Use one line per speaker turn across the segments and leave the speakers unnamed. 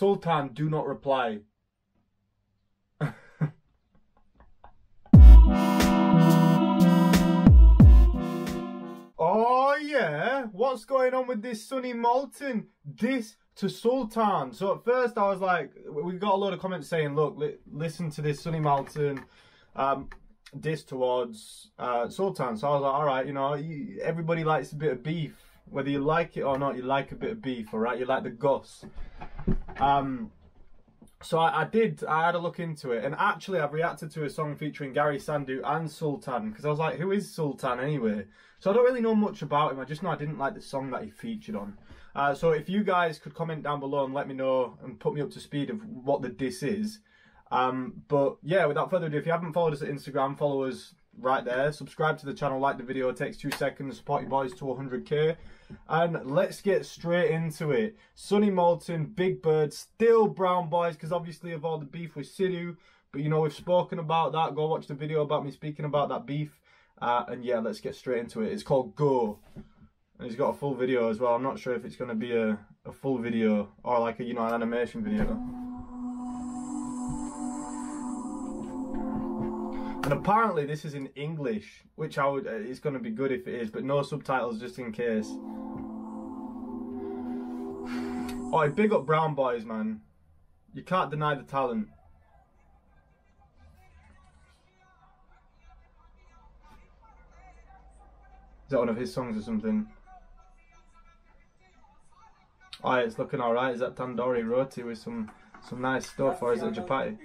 Sultaan, do not reply. oh yeah, what's going on with this Sunny Malton? This to Sultaan. So at first I was like, we got a lot of comments saying, look, li listen to this Sunny Malton. Um, towards uh, Sultaan. So I was like, all right, you know, you, everybody likes a bit of beef. Whether you like it or not, you like a bit of beef, all right? You like the goss. Um, so I, I, did, I had a look into it. And actually, I've reacted to a song featuring Garry Sandhu and Sultaan. Because I was like, who is Sultaan anyway? So I don't really know much about him. I just know I didn't like the song that he featured on. Uh, so if you guys could comment down below and let me know and put me up to speed of what the diss is, um, but yeah, without further ado, if you haven't followed us at Instagram, follow us right there. Subscribe to the channel, like the video. It takes two seconds. Support your boys to 100k. And let's get straight into it. Sunny Malton, Byg Byrd, still Brown Boys, because obviously of all the beef with Sidhu. But you know, we've spoken about that. Go watch the video about me speaking about that beef. Uh, and yeah, let's get straight into it. It's called Go. And he's got a full video as well. I'm not sure if it's going to be a, a full video or like a, you know, an animation video. And apparently this is in English, which I would, uh, it's going to be good if it is, but no subtitles just in case. Oh, big up Brown Boys, man. You can't deny the talent. Is that one of his songs or something? Oh, it's looking alright. Is that tandoori roti with some some nice stuff, or is it chapati?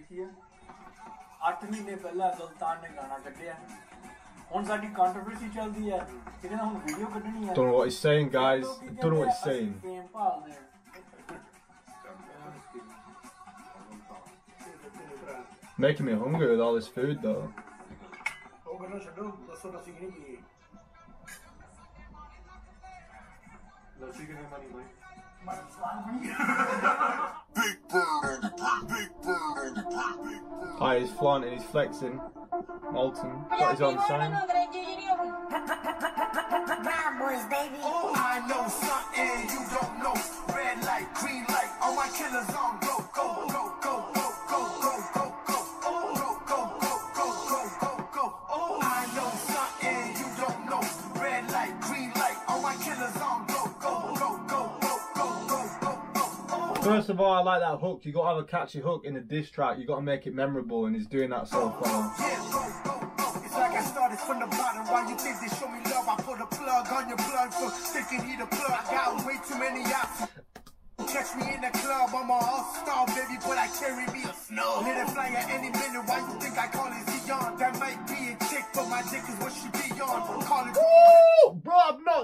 8 ਮਹੀਨੇ ਪਹਿਲਾਂ ਸੁਲਤਾਨ ਨੇ ਗਾਣਾ ਕੱਢਿਆ ਹੁਣ ਸਾਡੀ controversy ਚੱਲਦੀ ਹੈ ਕਿਤੇ ਹੁਣ ਵੀਡੀਓ ਕੱਢਣੀ ਹੈ
Don't know what he's saying, guys. Don't know what he's saying.
Fame ਭਾਲਦੇ ਆ
Making me hungry with all this food, though. Oh, he's flaunting, he's flexing. Malton, got his own sign.
Bad boys, baby.
Oh, I know something you don't
First of all, I like that hook. You got to have a catchy hook in a diss track. You got to make it memorable, and he's doing that so oh, far.
Oh, yeah, go, go, go. It's like I started from the bottom. Why you think they show me love? I put a plug on your plug for thinking he the plug. I got way too many options. Catch me in the club, I'm a all-star, baby, but I carry me a snub. Let it fly at any minute, why you think I call it Zion? That might be a chick, but my dick is what she be on. Call it...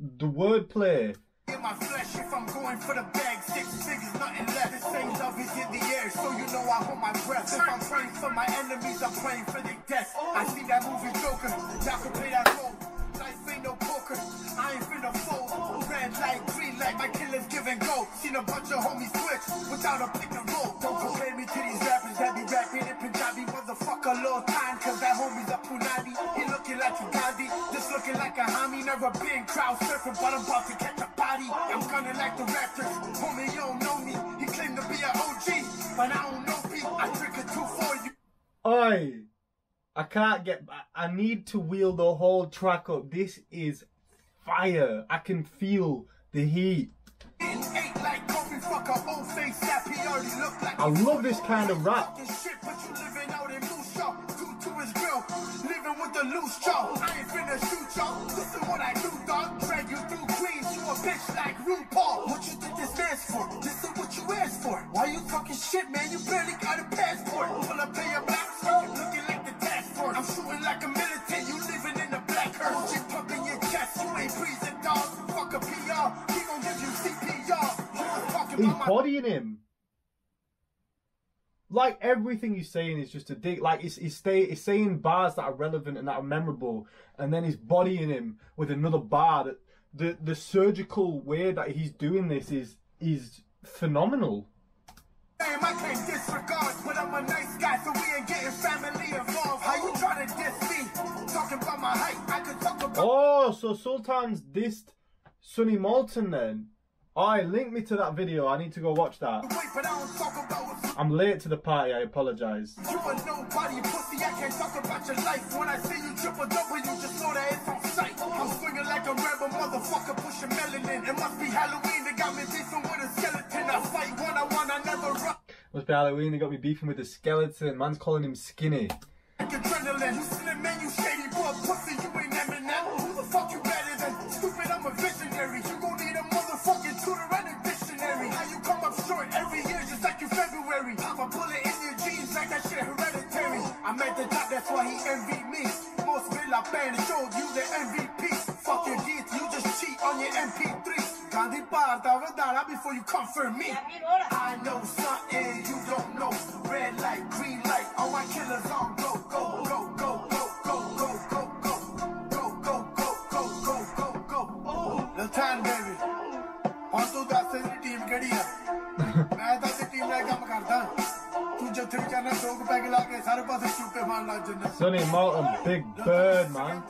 the wordplay.
in my flesh if I'm going for the bag. Six figures, nothing left. The same love is in the air, so you know I hold my breath. If I'm praying for my enemies, I'm praying for their death. I see that movie Joker, y'all can play that role. Life ain't no poker, I ain't. Red light, green light, my killers give and go. Seen a bunch of homies switch without a pick and roll. Don't compare me to these rappers that be rapping in Punjabi. Motherfucker, low time, cause that homie's a Punani. He looking like a Gandhi, looking like a homie. Never been crowd surfing, but I'm about to catch a body. I'm gunning like the Raptors. Homie, you don't know me. He claimed to be an OG, but I don't know me. I drink a two for you.
I I can't get. I- I need to wheel the whole track up. This is fire. I can feel the heat.
Eight like Kobe, fuck a whole face sap. He already look like
I love this kind of rap.
Talking shit, but you living out in loose jaw. Due to his grill, living with the loose jaw. I ain't finna shoot Talking shit, man? You barely got a passport. Pull up in your black skirt, looking like the task force. I'm shooting like a militant, you living in the black earth. Shit pumping your chest, you ain't breathing, dog. Fuck a PR, he gon' give you CPR. You was talking
He's bodying him. like everything he's saying is just a dig. Like he's he's, stay, he's saying bars that are relevant and that are memorable, and then he's bodying him with another bar. That the the surgical way that he's doing this is is phenomenal.
I can't disregard, but I'm a nice guy, so we ain't getting family involved. How you trying to diss me? Talking about my height, I could talk about.
Oh, so Sultaan's dissed Sunny Malton then. Alright, link me to that video. I need to go watch that.
Wait, I don't talk about what's
I'm late to the party. I apologize.
You a nobody, pussy. I can't talk about your life. When I see you triple double, you just know that it's on sight. I'm swinging like a rebel motherfucker, pushing melanin. It must be Halloween. They got me beefing with a skeleton. I fight one on one. I never run.
Must be Halloween. They got me beefing with the skeleton. Man's calling him skinny.
Like adrenaline. You slim that's why he envied me. Most Villa fan showed you the MVP. Fuck your deeds, you just cheat on your MP3. Gandhi parta vedara before you come for me. I know something you don't know. Red light, green light,
Sunny Malton, Byg Byrd, man.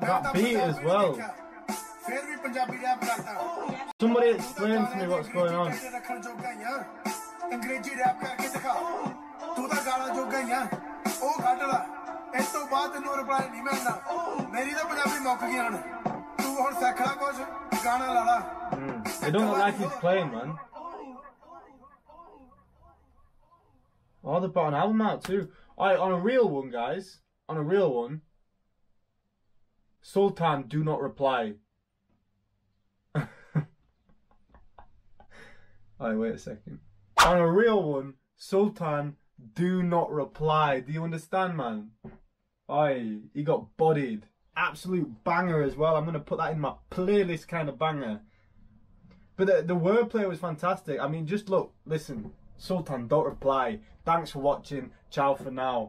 That beat as well. Somebody explain to me what's going on.
Mm.
I don't like his playing, man. Oh, they put an album out too. Alright, on a real one, guys. On a real one. Sultaan, do not reply. Alright, wait a second. On a real one, Sultaan, do not reply. Do you understand, man? Aye, he got bodied. Absolute banger as well. I'm gonna put that in my playlist kind of banger. But the, the wordplay was fantastic. I mean, just look, listen. Sultaan, don't reply. Thanks for watching. Ciao for now.